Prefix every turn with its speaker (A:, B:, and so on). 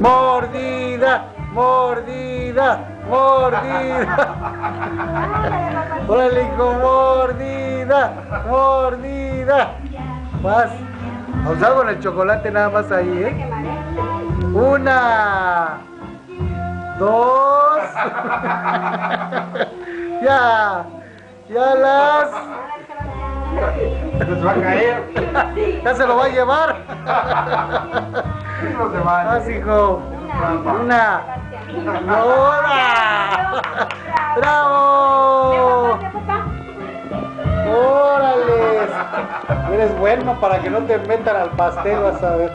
A: Mordida, mordida, mordida. Órale, hijo, mordida, mordida. Más. Os hago el chocolate nada más ahí, ¿eh? Una. Dos. ya. Ya las.
B: Se va a caer.
A: Ya se lo va a llevar.
B: No se vale.
A: Más, hijo. Una. ¡Hora! ¡Bravo! ¡Órale! Eres bueno para que no te metan al pastel, vas a ver.